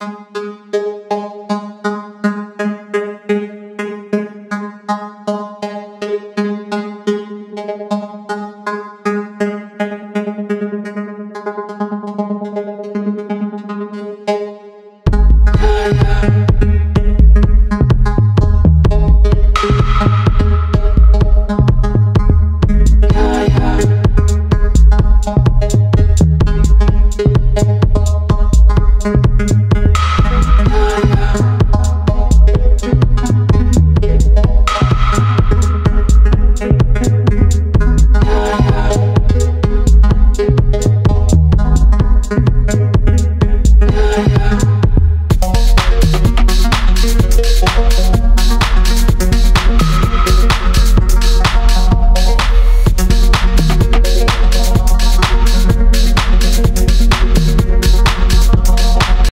Música